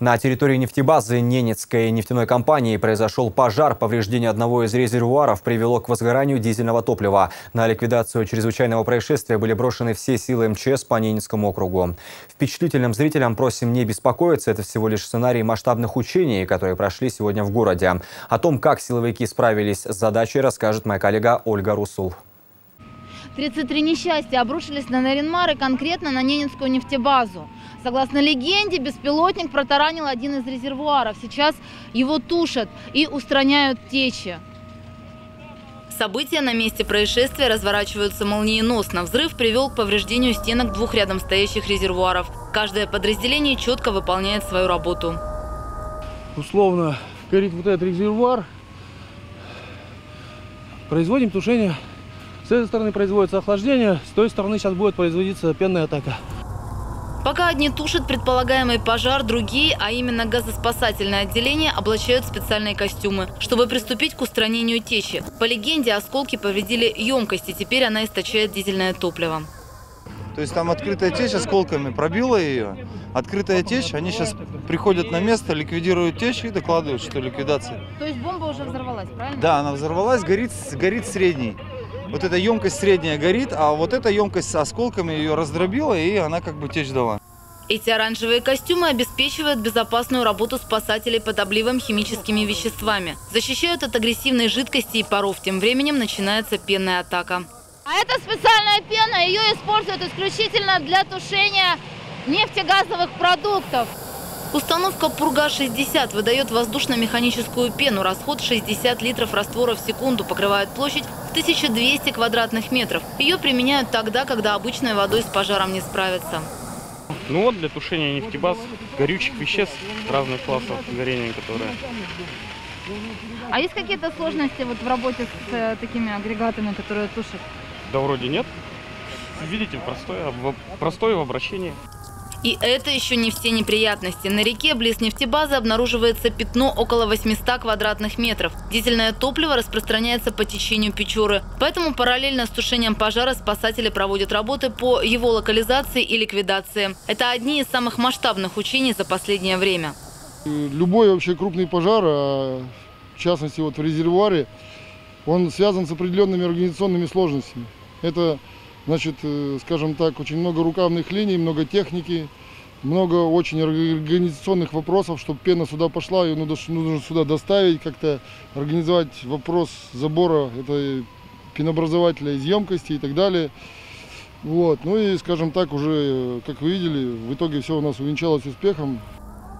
На территории нефтебазы Ненецкой нефтяной компании произошел пожар. Повреждение одного из резервуаров привело к возгоранию дизельного топлива. На ликвидацию чрезвычайного происшествия были брошены все силы МЧС по Ненецкому округу. Впечатлительным зрителям просим не беспокоиться. Это всего лишь сценарий масштабных учений, которые прошли сегодня в городе. О том, как силовики справились с задачей, расскажет моя коллега Ольга Русул. 33 несчастья обрушились на Наринмар конкретно на Ненецкую нефтебазу. Согласно легенде, беспилотник протаранил один из резервуаров. Сейчас его тушат и устраняют течи. События на месте происшествия разворачиваются молниеносно. Взрыв привел к повреждению стенок двух рядом стоящих резервуаров. Каждое подразделение четко выполняет свою работу. Условно горит вот этот резервуар. Производим тушение с этой стороны производится охлаждение, с той стороны сейчас будет производиться пенная атака. Пока одни тушат предполагаемый пожар, другие, а именно газоспасательное отделение, облачают специальные костюмы, чтобы приступить к устранению течи. По легенде, осколки повредили емкость, и теперь она источает дизельное топливо. То есть там открытая течь осколками пробила ее. Открытая течь, они сейчас приходят на место, ликвидируют течь и докладывают, что ликвидация. То есть бомба уже взорвалась, правильно? Да, она взорвалась, горит, горит средний вот эта емкость средняя горит, а вот эта емкость с осколками ее раздробила, и она как бы течь дала. Эти оранжевые костюмы обеспечивают безопасную работу спасателей под обливом химическими веществами. Защищают от агрессивной жидкости и паров. Тем временем начинается пенная атака. А это специальная пена. Ее используют исключительно для тушения нефтегазовых продуктов. Установка «Пурга-60» выдает воздушно-механическую пену. Расход 60 литров раствора в секунду покрывает площадь в 1200 квадратных метров. Ее применяют тогда, когда обычной водой с пожаром не справятся. Ну вот для тушения нефтебаз, горючих веществ разных классов горения, которые... А есть какие-то сложности вот в работе с э, такими агрегатами, которые тушат? Да вроде нет. Видите, простое, простое в обращении. И это еще не все неприятности. На реке близ нефтебазы обнаруживается пятно около 800 квадратных метров. Дизельное топливо распространяется по течению Печоры. Поэтому параллельно с тушением пожара спасатели проводят работы по его локализации и ликвидации. Это одни из самых масштабных учений за последнее время. Любой вообще крупный пожар, а в частности вот в резервуаре, он связан с определенными организационными сложностями. Это Значит, э, скажем так, очень много рукавных линий, много техники, много очень организационных вопросов, чтобы пена сюда пошла, ее нужно, сюда доставить, как-то организовать вопрос забора это пенообразователя из емкости и так далее. Вот. Ну и, скажем так, уже, э, как вы видели, в итоге все у нас увенчалось успехом.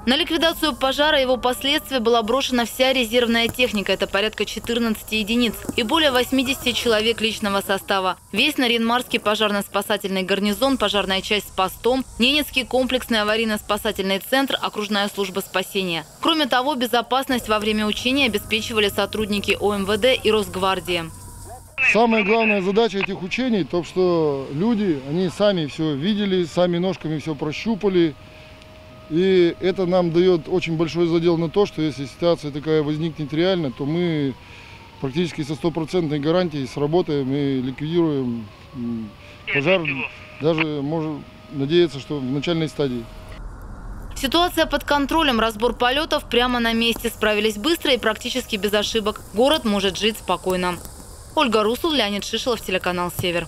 На ликвидацию пожара и его последствия была брошена вся резервная техника. Это порядка 14 единиц и более 80 человек личного состава. Весь Наринмарский пожарно-спасательный гарнизон, пожарная часть с постом, Ненецкий комплексный аварийно-спасательный центр, окружная служба спасения. Кроме того, безопасность во время учения обеспечивали сотрудники ОМВД и Росгвардии. Самая главная задача этих учений, то что люди, они сами все видели, сами ножками все прощупали, и это нам дает очень большой задел на то, что если ситуация такая возникнет реально, то мы практически со стопроцентной гарантией сработаем и ликвидируем пожар. Даже можем надеяться, что в начальной стадии. Ситуация под контролем. Разбор полетов прямо на месте. Справились быстро и практически без ошибок. Город может жить спокойно. Ольга Русул, Леонид Шишелов, телеканал «Север».